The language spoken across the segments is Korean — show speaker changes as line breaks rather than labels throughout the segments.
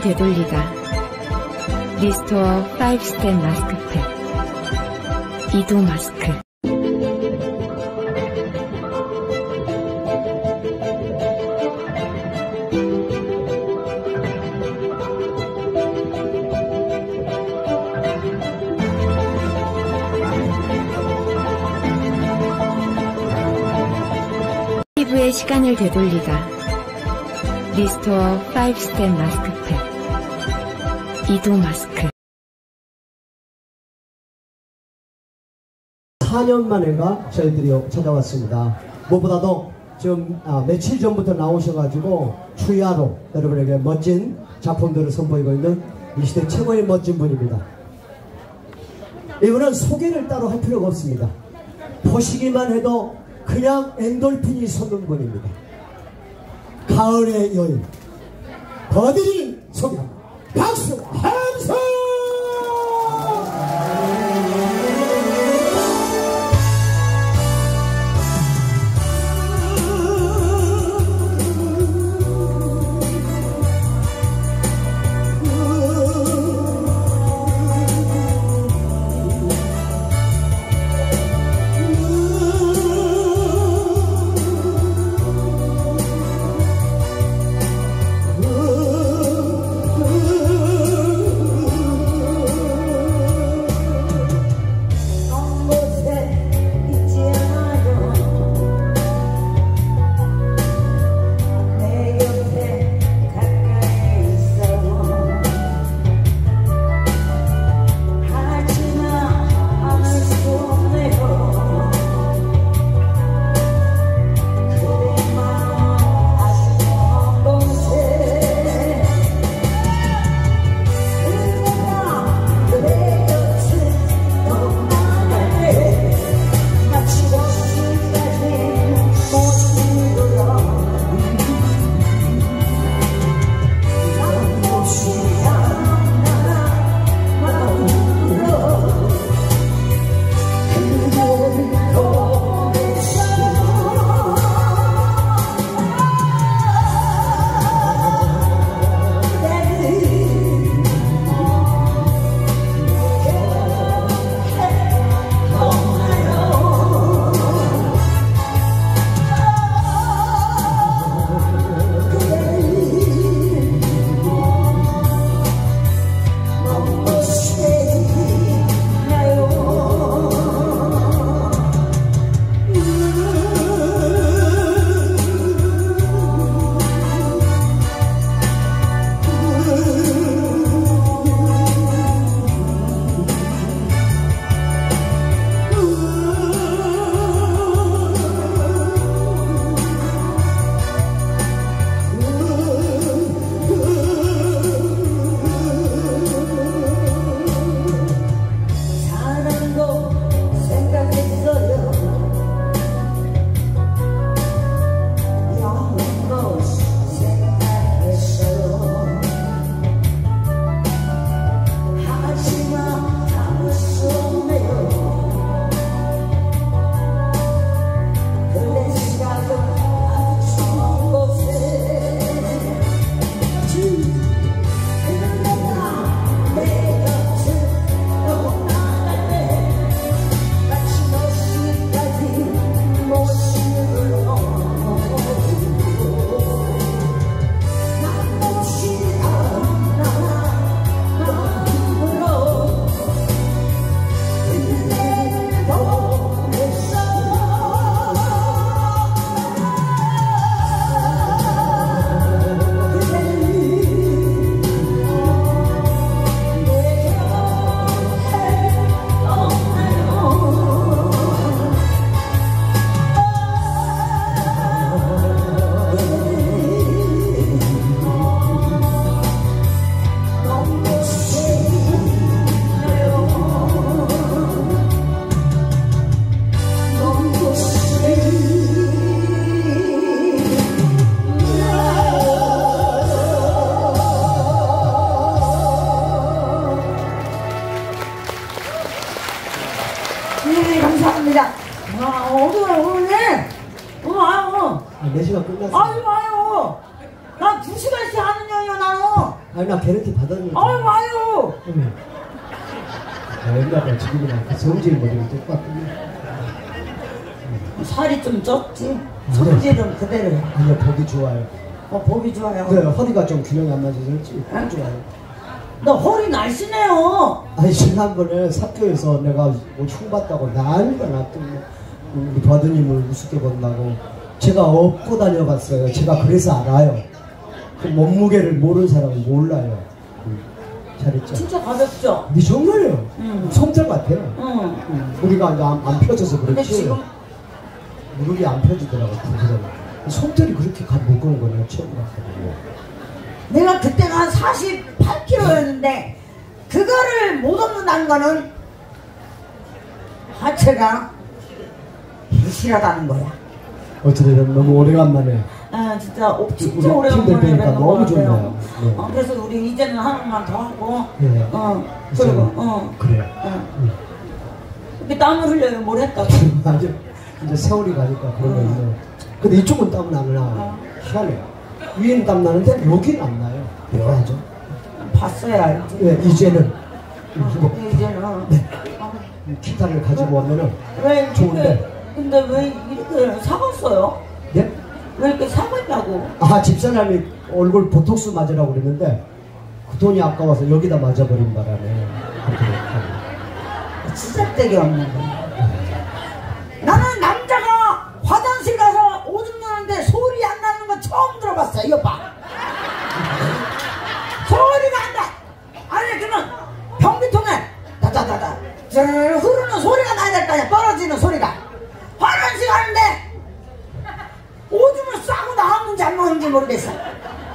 되돌리다. 리스토어 5스텝 마스크팩. 이도 마스크. 피부의 시간을 되돌리다. 리스토어 5스텝 마스크팩. 이도 마스크.
4년 만에가 저희들이 찾아왔습니다. 무엇보다도 좀 아, 며칠 전부터 나오셔가지고 추야로 여러분에게 멋진 작품들을 선보이고 있는 이 시대 최고의 멋진 분입니다. 이분은 소개를 따로 할 필요가 없습니다. 보시기만 해도 그냥 엔돌핀이 솟는 분입니다. 가을의 여인 버디를 소개합니다. 박수 함성! 아유 아유. 난두 시간씩 하는 년이야 나는. 아니 나 개런티 받았는데.
아유 아유.
어머. 옛날에 지금이랑 그 성질 머리가 똑같군요.
살이 좀 쪘지? 아, 네. 성질은 그대로야
아니요 네, 보기 좋아요.
어 보기 좋아요.
네 허리가 좀 균형이 안 맞아서 그렇지.
보기
좋아요.
나 허리 날씬해요.
아니 지난번에 사표에서 내가 뭐 흉 봤다고 난리가 났더니 우리 버드님을 우습게 본다고. 제가 업고 다녀봤어요. 제가 그래서 알아요. 그 몸무게를 모르는 사람은 몰라요. 음, 잘했죠?
진짜 가볍죠
네 정말요.
응.
솜털 같아요.
응
음, 우리가 이제 안, 안 펴져서 그렇지
지금
무릎이 안 펴지더라고 구부러져. 솜털이 그렇게 가 무거운 거는 처음 봤거든요.
내가 그때가 한 48kg였는데 그거를 못 얻는다는 거는 하체가 부실하다는 거야.
어찌되든 너무 오래간만에
아 진짜 진짜 오래간만에 뵙는
너무. 좋네요. 네.
어, 그래서 우리 이제는 하나만 더 하고
네.
어
이제는.
그리고 어
그래요.
어.
음.
이렇게 땀을 흘려요 뭘 했다고
아주 이제 세월이 가니까 그런 거 있네. 근데 이쪽은 땀 나구나.
어.
희한해. 위에는 땀 나는데 여기는 안 나요. 묘하죠.
봤어야 알지.
예, 이제는
어, 이제는 어.
네. 기타를 가지고 오면은
왜
좋은데.
근데 왜 이렇게 사갔어요?
예?
왜 이렇게 사갔냐고
아 집사람이 얼굴 보톡스 맞으라고 그랬는데 그 돈이 아까워서 여기다 맞아버린 바람에 됐다고.
지적되게 없는 거야. 나는 남자가 화장실 가서 오줌 누는데 소리 안 나는 거 처음 들어봤어, 이 오빠. 소리가 안 나. 아니, 그러면 변기통에 다다다다 저 흐르는 소리가 나야 될 거 아니야, 떨어지는 소리가. 화장실 가는데 오줌을 싸고 나왔는지 안 나왔는지 모르겠어.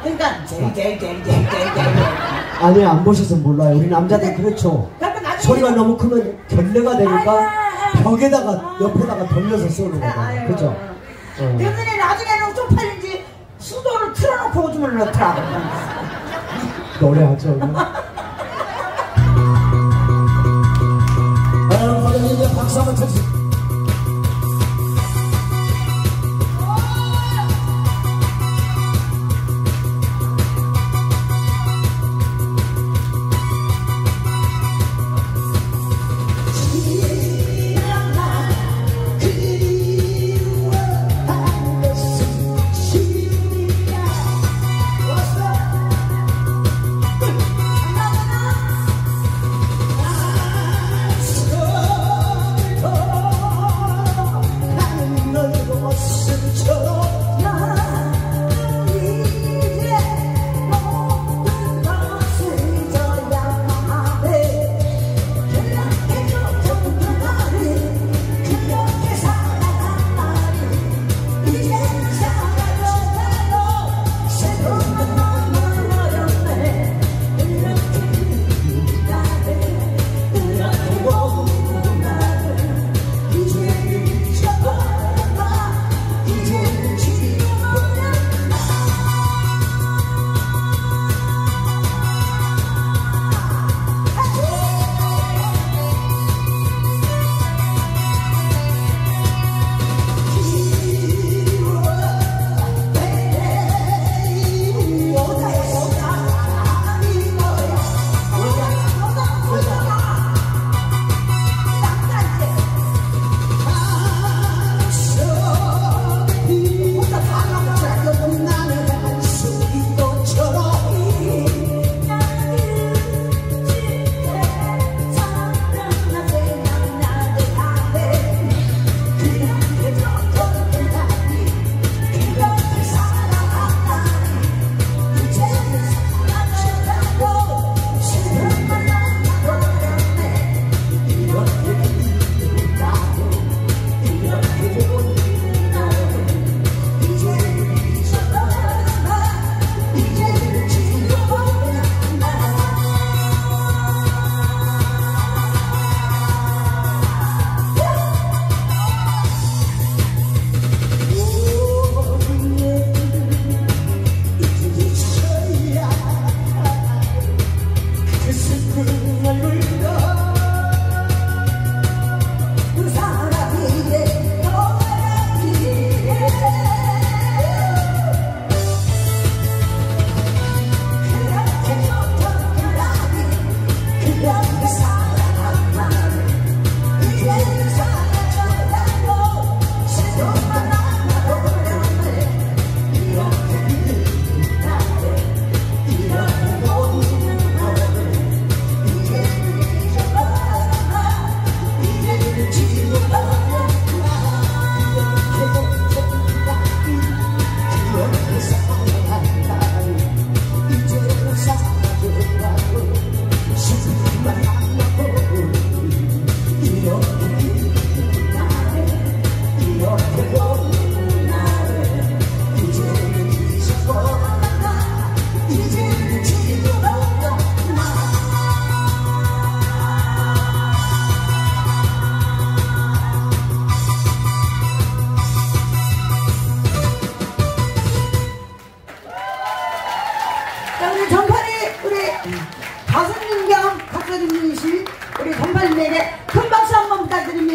그러니까 제일
아니 안 보셔서 몰라요. 우리 남자들 그렇죠.
그러니까
소리가 너무 크면 결례가 되니까. 벽에다가 옆에다가 돌려서 쏘는 거예요. 그죠? 어.
그러더니 나중에는 쪽팔린지 수도를 틀어놓고 오줌을 넣더라고.
노래하죠. 이제 박수 한번 쳐주세요.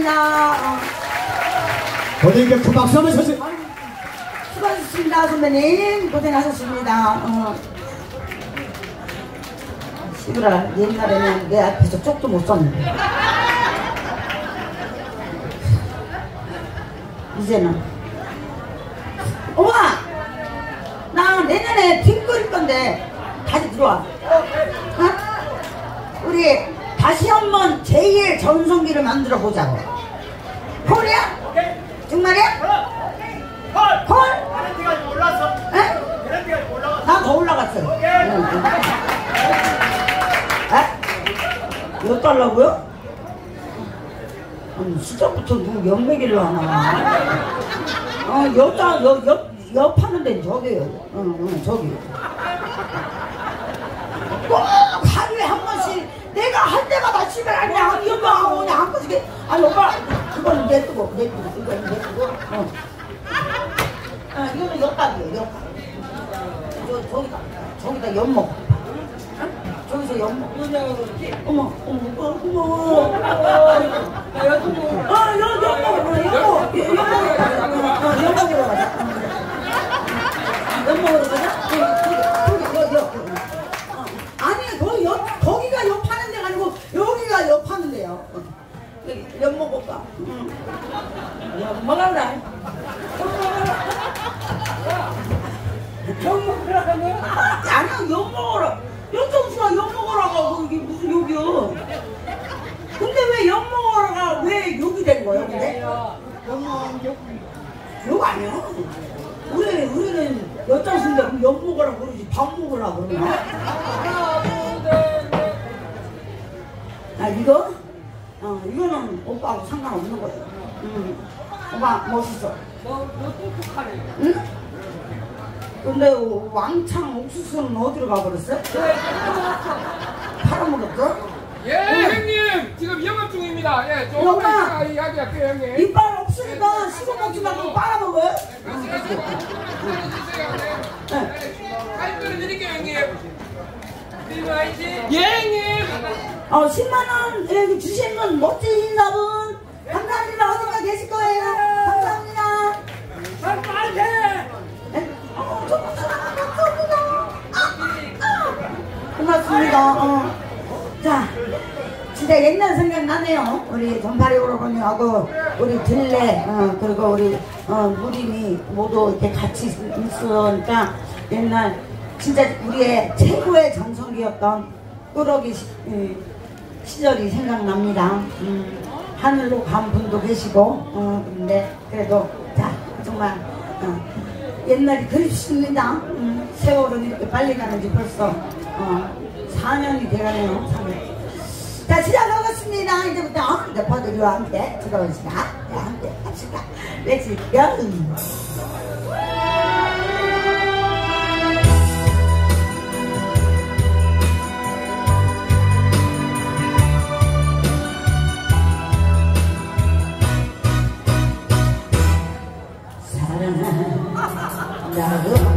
어,
본인께 큰 박수 한번 주세요.
아유, 수고하셨습니다 선배님 고생하셨습니다. 어. 시부라 옛날에는 내 앞에서 쪽도 못 썼는데 이제는 엄마 나 내년에 팀 끓일 건데 다시 들어와 어? 우리 다시 한번 제2의 전성기를 만들어 보자고 콜이야? 정말이야? 콜? 에? 나더 올라갔어요 응, 응. 에? 몇 달라고요? 아니 시작부터 누구 연맥이를 하나 어 여자 여옆 옆 하는 데는 저기요 응, 응 저기 한 번씩 내가 할 때마다 집에 그냥 연락하고 그냥 한 번씩 해. 아니 오빠 그거는 내뜨고 내뜨고 이거는 내뜨고. 어. 아 이거는 옆밥이에요 옆밥. 저, 저기다 저기다 엿 먹어. 어? 저기서 엿 먹어. 어머 어머 어머 어머. 아, 엿 먹어. 아, 엿, 엿 먹어. 엿 먹어. 엿 먹어. 어, 엿 먹으러 가자. 엿 먹으러 가자 거기 거기 거기 엿 엿. 어. 아니 거기 옆 거기가 옆 파는 데가 아니고 여기가 옆 파는 데요. 어. 옆 먹어봐. 응. 옆 먹어라. 옆 먹으라 하네. 아니야 옆 먹어라. 연정수가 옆 먹으라고 이게 무슨 욕이요? 근데 왜옆 먹으라가 왜 욕이 된 거예요? 근데 욕 아니야? 우리 우리는 옆 먹으라 그러지 밥 먹으라 그러나? 아 이거? 어 이거는 오빠하고 상관없는 거예요. 응. 오빠 멋있어.
뭐, 뭐 똑똑하네.
응? 근데 왕창 옥수수는 어디로 가버렸어? 팔아먹었어?
예, 형님! 지금 영업 중입니다. 예,
영화!
있다가 이야기할게요, 형님.
이빨 없으니까 씹어 먹지 말고 빨아먹어요? 네.
사인 드릴게요, 형님. 그리고 알지? 예, 형님!
어, 10만원 여기 주신 분 멋진 인사분 감사합니다 어딘가 계실 거예요 감사합니다
빨리!
네? 어, 저 감사합니다 아, 아. 고맙습니다 어. 자 진짜 옛날 생각나네요 우리 전파리 오라버니하고 우리 들레 어, 그리고 우리 어, 무림이 모두 이렇게 같이 있으니까 옛날 진짜 우리의 최고의 전성기였던 꾸러기 시, 음, 시절이 생각납니다. 음, 하늘로 간 분도 계시고, 어, 근데 그래도 자 정말 어, 옛날이 그립습니다. 음, 세월은 이렇게 빨리 가는지 벌써 어, 4년이 돼가네요. 4년. 자 시작하겠습니다. 이제부터 이제 버들이와 함께 네, 함께 합시다. 렛츠 고! 사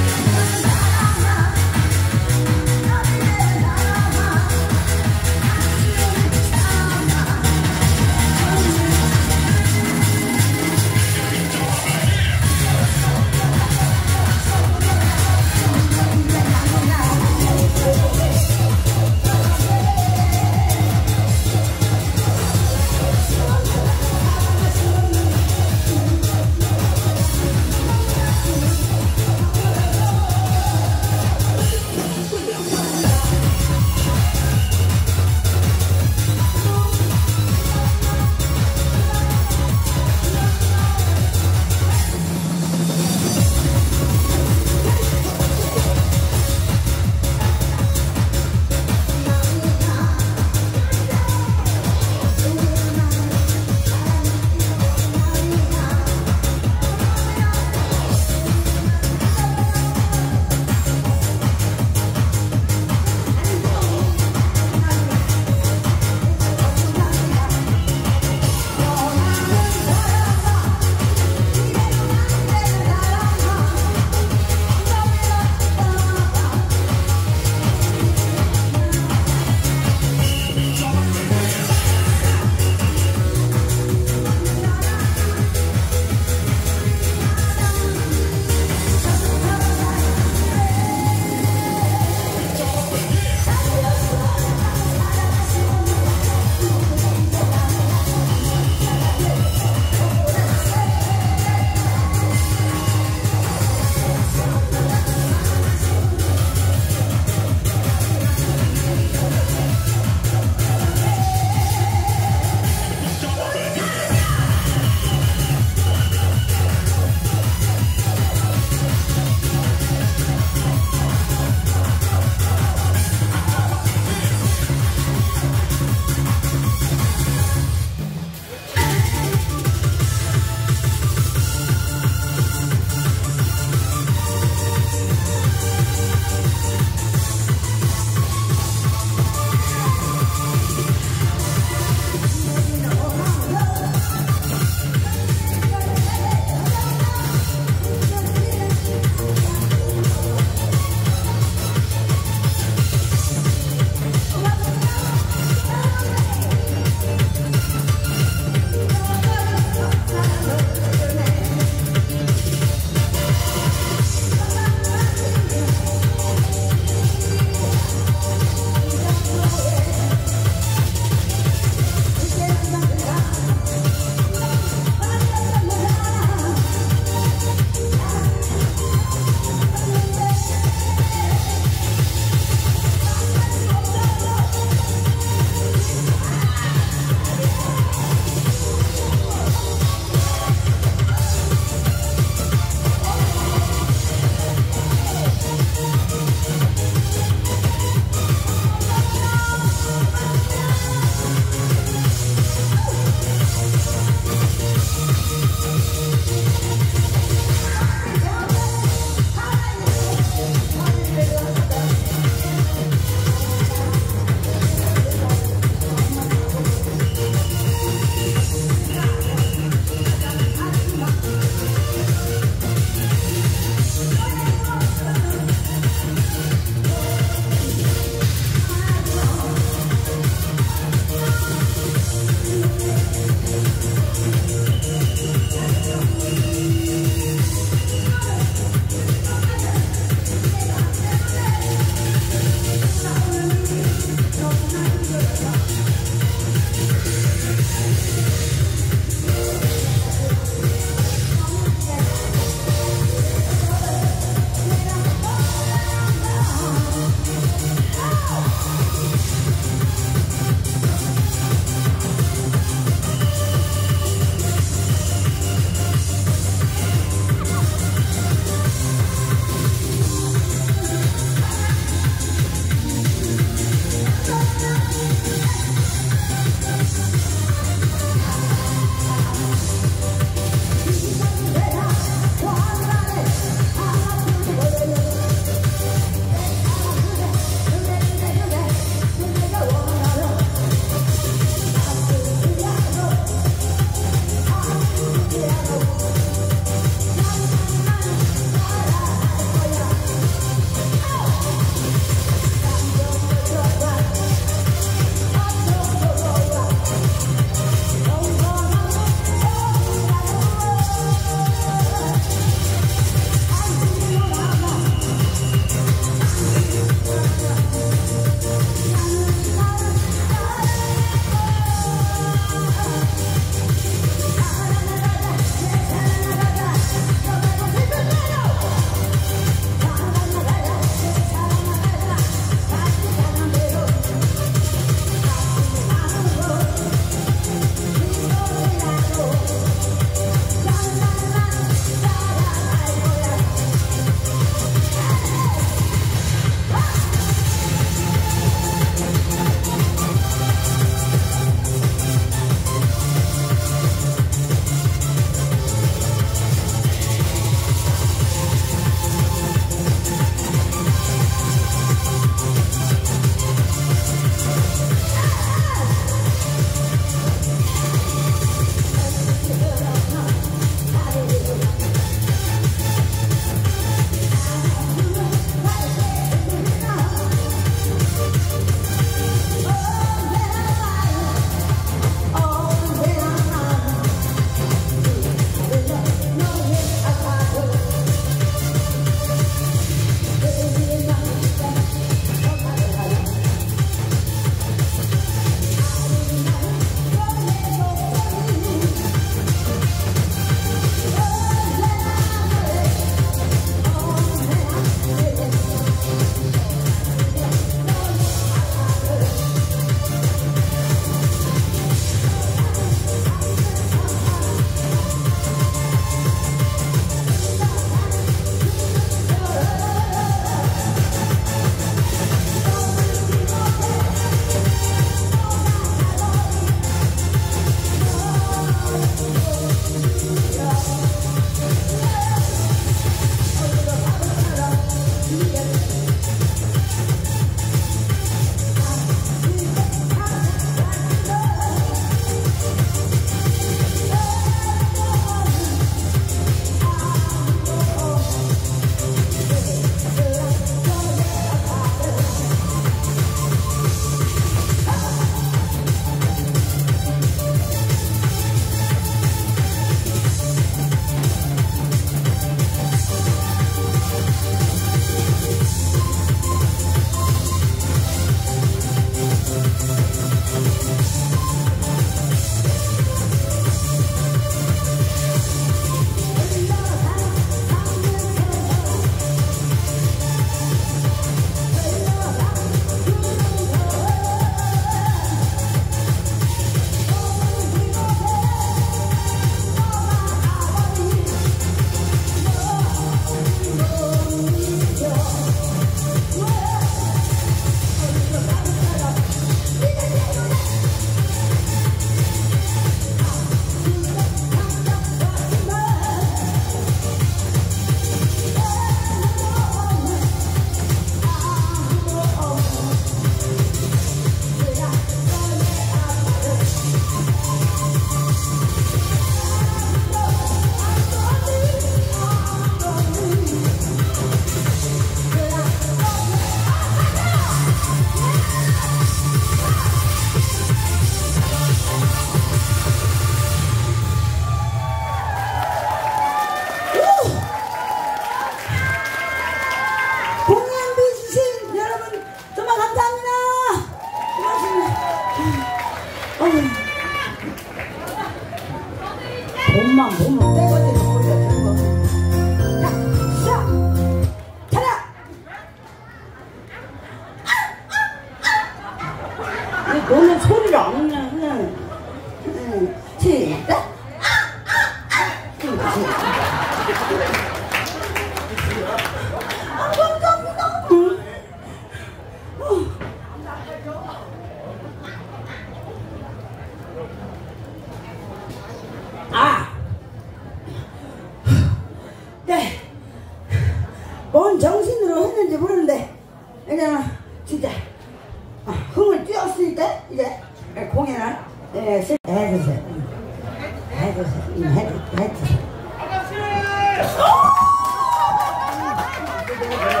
자,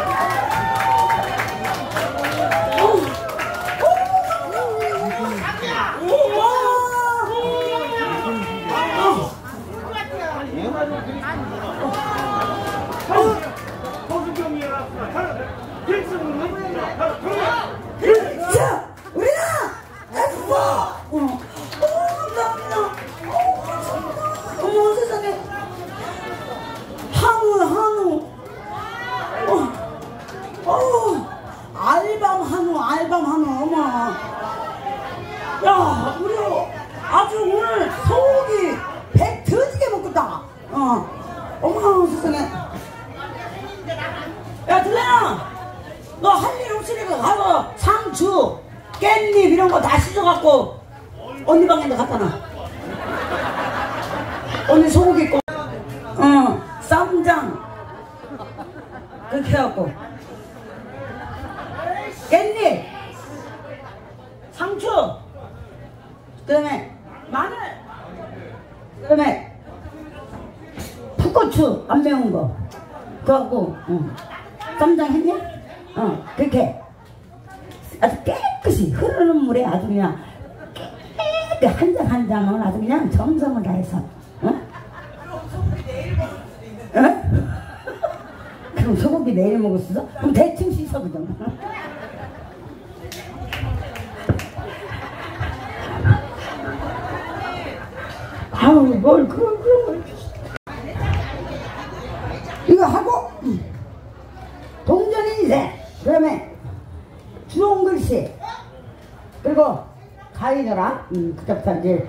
가위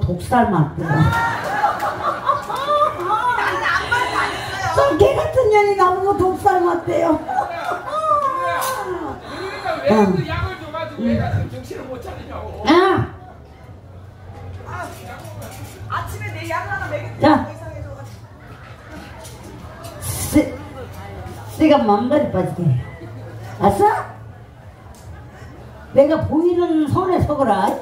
독살 맞대요. 개
같은 년이 나보고 독살 맞대요.
어. 그 약을 줘가지고 응. 얘가 정신을 못 차리냐고.
아.
아침에 내 약을 하나 먹였다. 내가
맘다리 빠지게. 알았어? 내가 보이는 손에 속으라.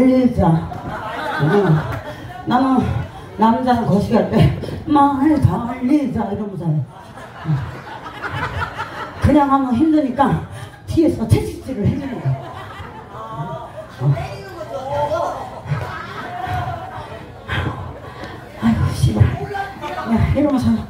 잘리자. 어. 나는 남자는 거시기 할 때 말 달리자 이러면서 해. 어. 그냥 하면 힘드니까 뒤에서 채찍질을 해주는 거야. 어. 아이고 씨발. 야 이러면서.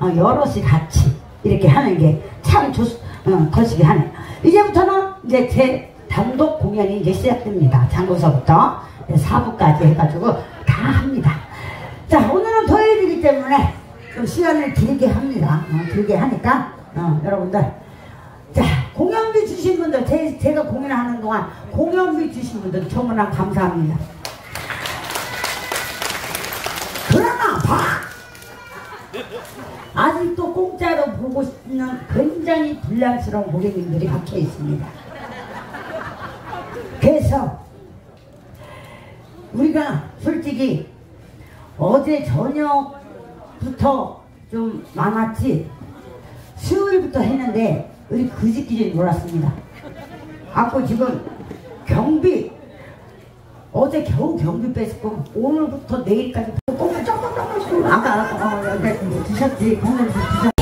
어, 여럿이 같이 이렇게 하는 게참 좋, 어, 거시기 하네. 이제부터는 이제 제 단독 공연이 이제 시작됩니다. 장구서부터 4부까지 해가지고 다 합니다. 자, 오늘은 토요일이기 때문에 좀 시간을 길게 합니다. 어, 길게 하니까, 어, 여러분들. 자, 공연비 주신 분들, 제, 제가 공연하는 동안 공연비 주신 분들 정말 감사합니다. 그러나, 봐! 아직도 공짜로 보고 싶는 굉장히 불량스러운 고객님들이 박혀 있습니다. 그래서 우리가 솔직히 어제 저녁부터 좀 많았지 수요일부터 했는데 우리 그지끼리 놀았습니다. 아고 지금 경비 어제 겨우 경비 뺐고 오늘부터 내일까지 조금 조금 조금씩 아까 아까 어, 드셨지 공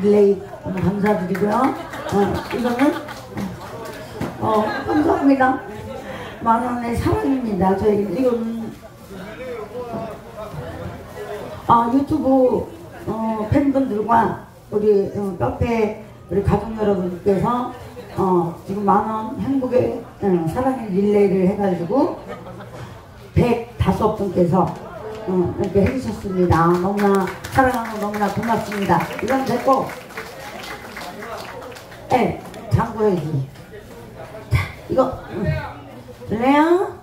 릴레이 감사드리고요. 어, 이거는, 어, 감사합니다. 만 원의 사랑입니다. 저희, 이거는, 아, 유튜브, 어, 팬분들과 우리, 어, 카페, 우리 가족 여러분께서, 어, 지금 만 원 행복의 어, 사랑의 릴레이를 해가지고, 105분께서 어, 이렇게 해주셨습니다. 너무나 사랑하고 너무나 고맙습니다. 이건 됐고, 예, 장구해야지. 자, 이거, 응. 들래요?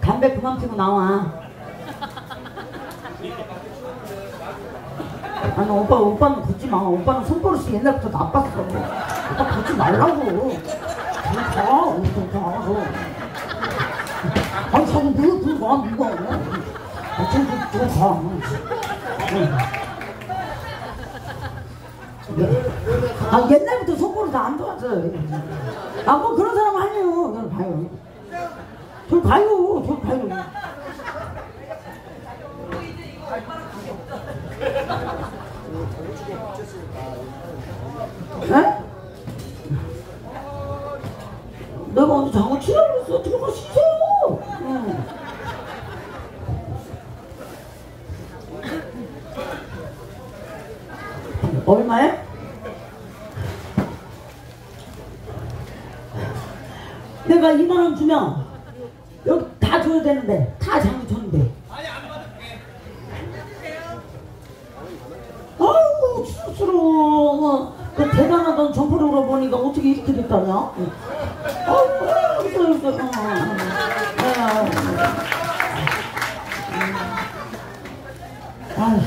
담배 그만 피고 나와. 아니, 오빠, 오빠는 걷지 마. 오빠는 손버릇이 옛날부터 나빴어. 오빠 걷지 말라고. 좀 가, 좀 가, 너. 아니 자꾸 누구 들고 가 누가 아, 좀 들고 가 아, 옛날부터 속보로 다안 좋았어요. 아, 뭐 그런 사람 아니에요. 그냥 가요. 저 가요. 저 가요. 에? 내가 언제 장어 치라고 그랬어. 들어가 쉬세요. 응. 얼마에? 내가 2만 원 주면 여기 다 줘야 되는데 다 장부 줬는데. 아이고 쑥스러워. 그 대단하던 점프를 보니까 어떻게 이렇게 됐다냐? 있어 있어 어, 어, 어. 아휴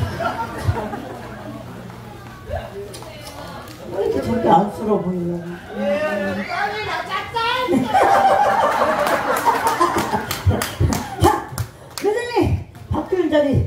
왜 이렇게 안쓰러워 자, 매달리 박규일 자리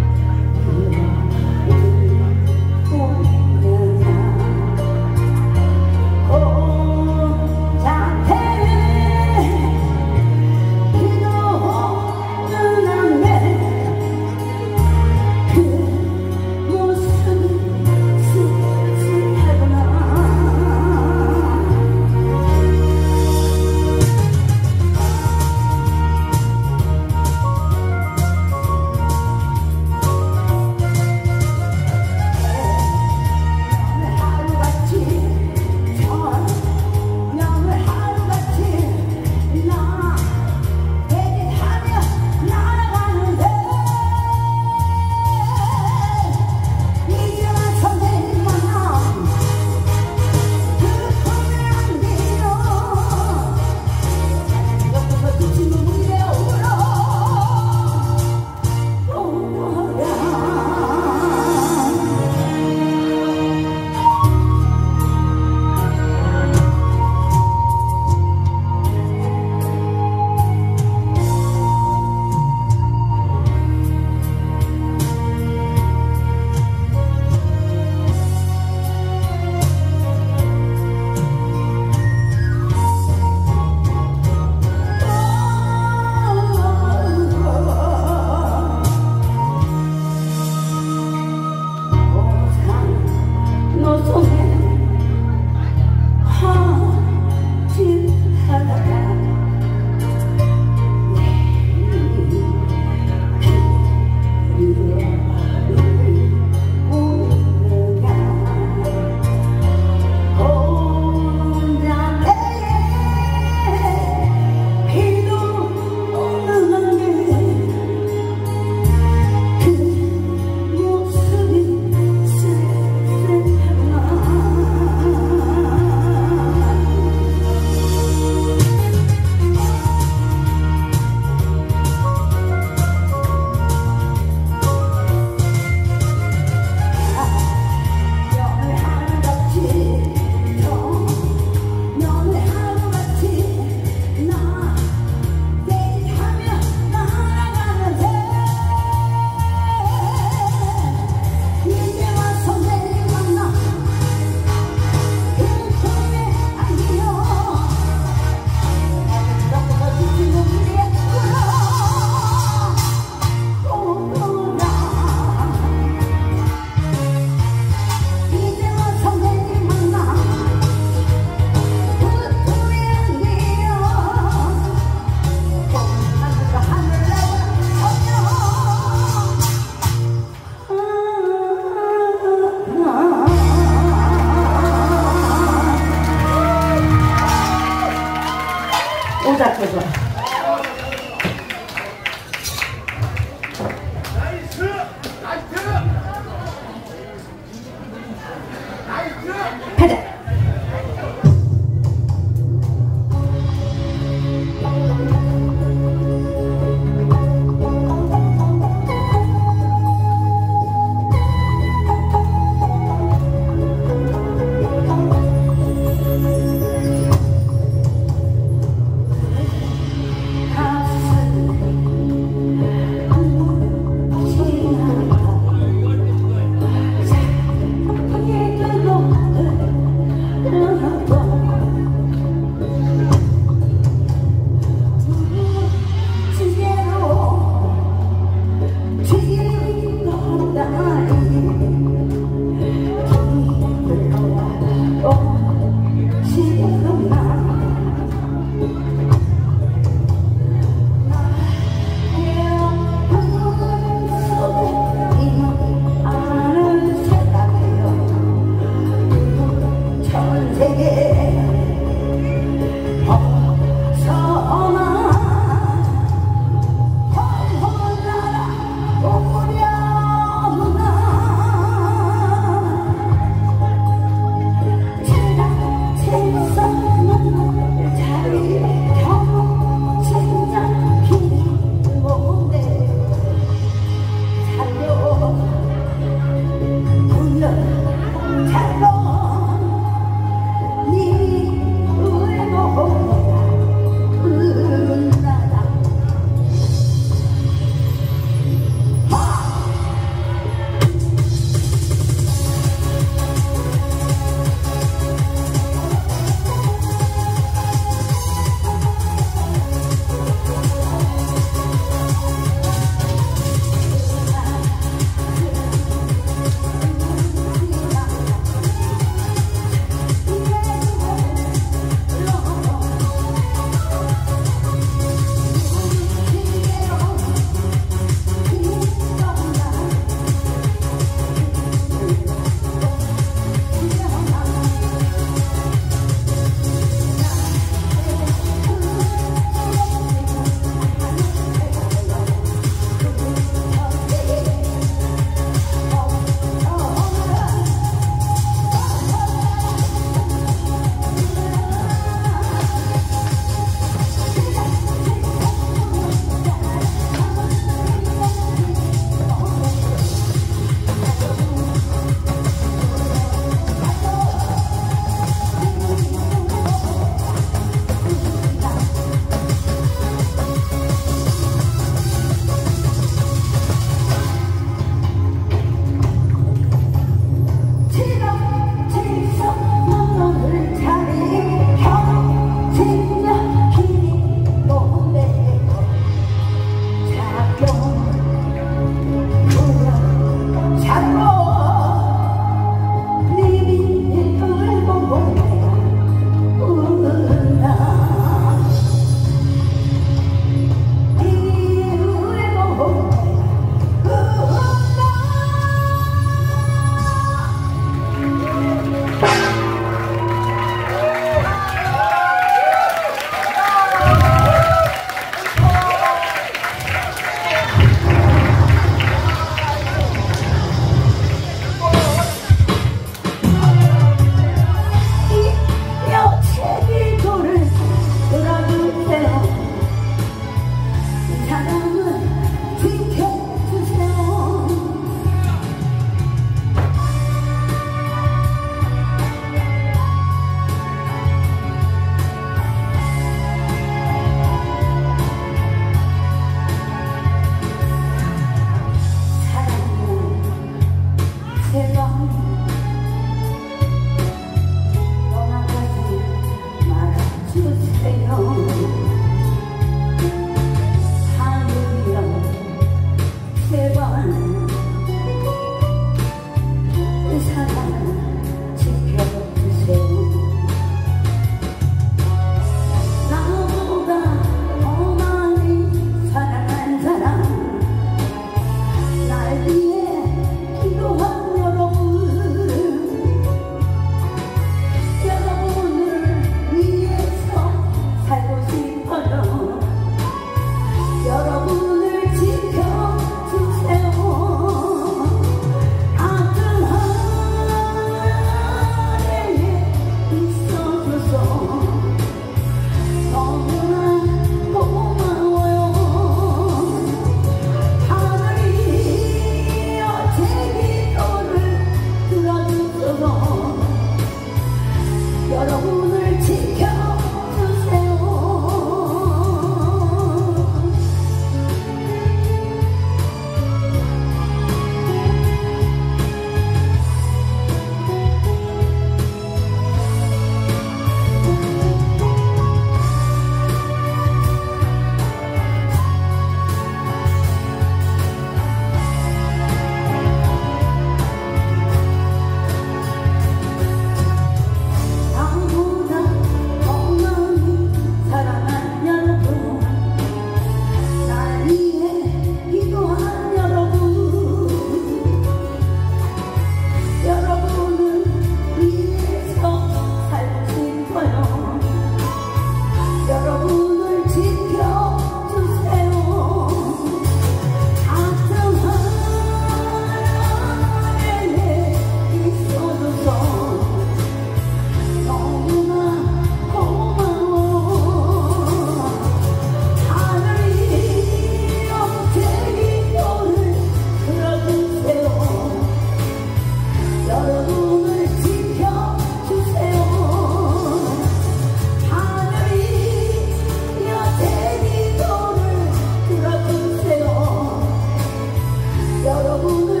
Oh.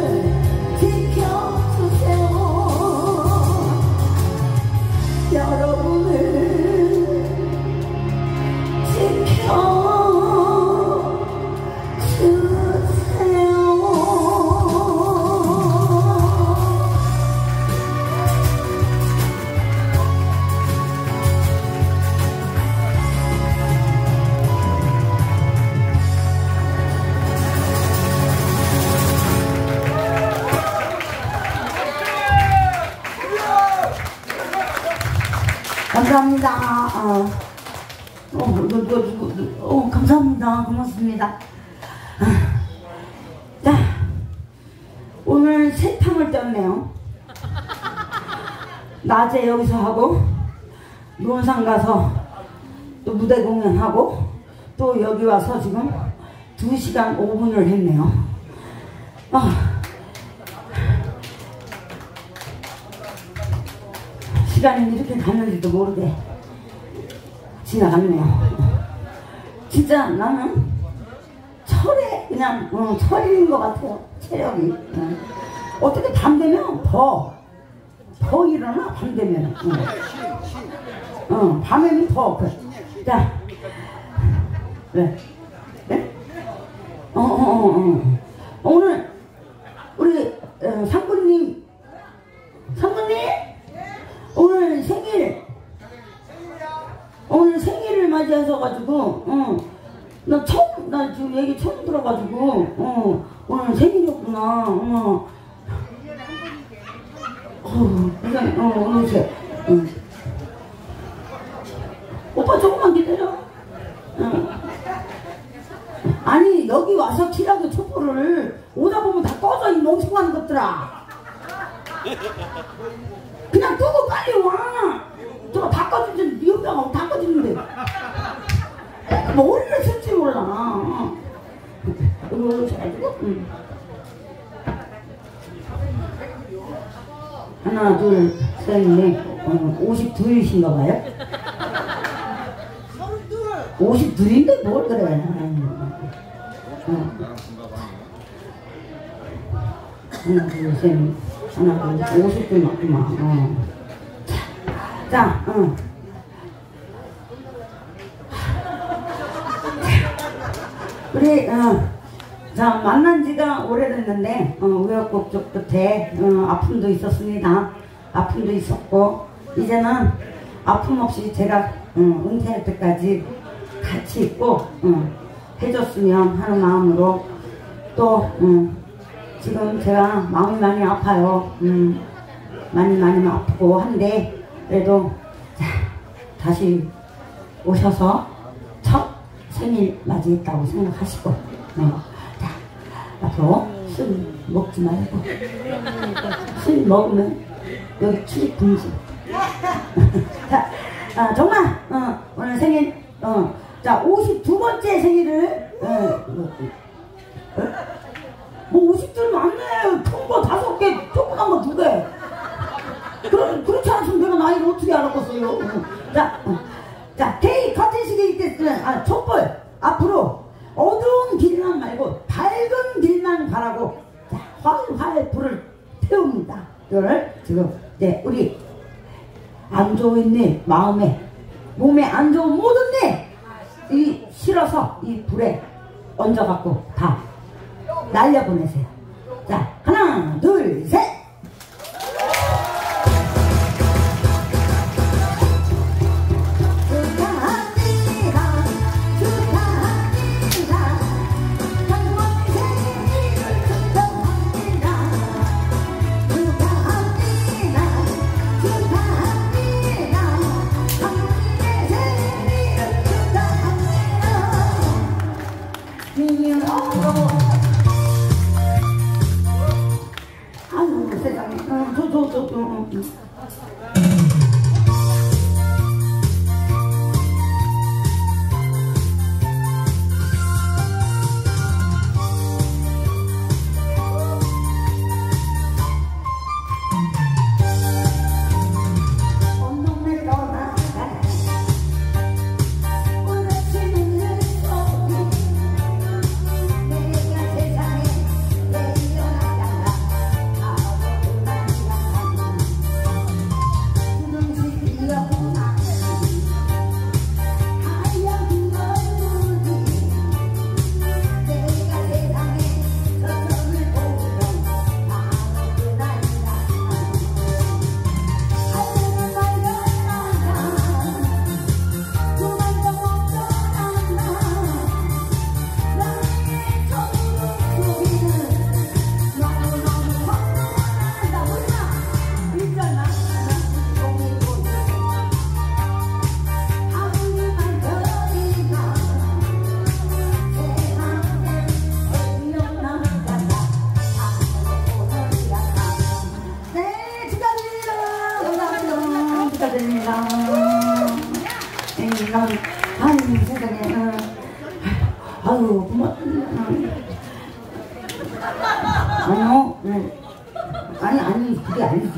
여기서 하고, 논산 가서 또 무대 공연하고, 또 여기 와서 지금 2시간 5분을 했네요. 아, 시간이 이렇게 갔는지도 모르게 지나갔네요. 진짜 나는 철에 그냥 어, 철인 것 같아요. 체력이. 어. 어떻게 밤 되면 더, 더 일어나, 밤 되면. 어, 어 밤에는 더. 그. 자, 왜? 네? 어, 어, 어, 어. 오늘, 우리, 어, 상군님, 상군님? 오늘 생일 오늘 생일을 맞이하셔 가지고 어, 나 처음 나 지금 얘기 처음 들어가지고 어, 오늘 생일이었구나 어. 어, 그냥, 어, 오늘 새 응. 오빠 조금만 기다려 응. 아니 여기 와서 키라고 촛불을 오다 보면 다 꺼져 이 멍청한 것들아 그냥 끄고 빨리 와. 저거 닦아주지, 네 옆에가 닦아주는데. 머리를 쓸지 몰라. 이거 잘해주고, 응. 하나, 둘, 셋, 넷, 어, 52이신가 봐요? 52인데 뭘 그래. 어. 하나, 둘, 셋, 하나, 둘, 50분 맞구만. 어. 자, 응. 우리, 어, 자, 만난 지가 오래됐는데, 어, 우여곡절 끝에, 어, 아픔도 있었습니다. 아픔도 있었고, 이제는 아픔 없이 제가, 어, 은퇴할 때까지 같이 있고, 어, 해줬으면 하는 마음으로 또, 음, 지금 제가 마음이 많이 아파요. 음, 많이 많이 아프고 한데 그래도 자, 다시 오셔서 첫 생일 맞이했다고 생각하시고 네. 자, 앞으로 술 먹지 말고 술 먹으면 여기 출입 금지 자, 아, 정말 어, 오늘 생일 어, 자 52번째 생일을 어, 어, 뭐 50줄 많네. 큰거 다섯 개, 조그만 거 두 개. 그러, 그렇지 않으면 내가 나이를 어떻게 알았겠어요. 자, 어. 자, 개인 커튼식이 있겠으면, 아, 촛불. 앞으로 어두운 길만 말고 밝은 길만 바라고, 자, 활활 불을 태웁니다. 이거를 지금, 네, 우리 안 좋은 일, 마음에, 몸에 안 좋은 모든 일, 이 실어서 이 불에 얹어갖고 다 날려보내세요. 자, 하나, 둘, 셋! そうそうそ。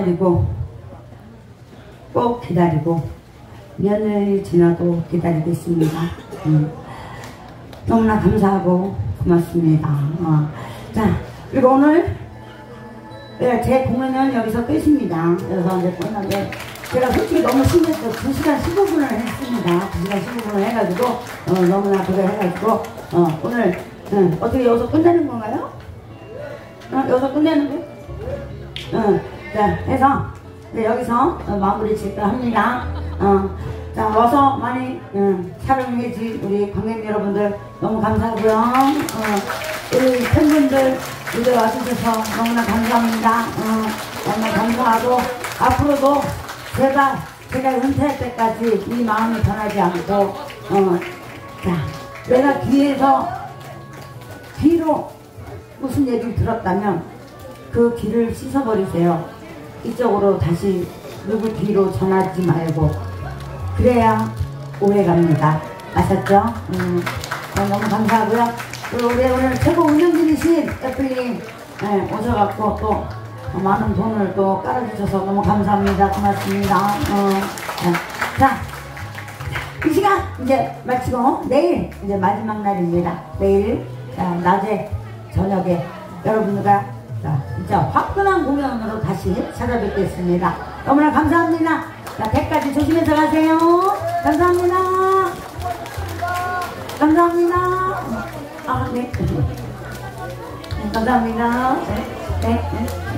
기다리고 꼭 기다리고 몇 년이 지나도 기다리겠습니다. 음. 너무나 감사하고 고맙습니다. 어. 자 그리고 오늘 네, 제 공연은 여기서 끝입니다. 그래서 이제 끝났는데 제가 솔직히 너무 심했어. 2시간 15분을 했습니다. 2시간 15분을 해가지고 어, 너무나 그거 해가지고 어, 오늘 어, 어떻게 여기서 끝내는 건가요? 어, 여기서 끝내는 거예요? 어, 자, 해서 네, 여기서 어, 마무리 짓고 합니다. 어, 자, 와서 많이 어, 사랑해 주신 우리 관객 여러분들 너무 감사하고요. 어, 우리 팬분들 무대 와주셔서 너무나 감사합니다. 어, 너무나 감사하고 앞으로도 제가 제가 은퇴할 때까지 이 마음이 변하지 않고 어, 자, 내가 귀에서 귀로 무슨 얘기를 들었다면 그 귀를 씻어버리세요. 이쪽으로 다시 누구 귀로 전하지 말고 그래야 오래 갑니다. 아셨죠? 음, 어, 너무 감사하고요. 그리고 우리 오늘 최고 운영진이신 애플님 네, 오셔갖고 또 많은 돈을 또 깔아주셔서 너무 감사합니다. 고맙습니다. 어, 네. 자, 이 시간 이제 마치고 내일 이제 마지막 날입니다. 내일 자, 낮에 저녁에 여러분들과 자, 진짜 화끈한 공연으로 다시 찾아뵙겠습니다. 너무나 감사합니다. 자, 배까지 조심해서 가세요. 감사합니다. 감사합니다. 아, 네. 네, 감사합니다. 네, 네. 네.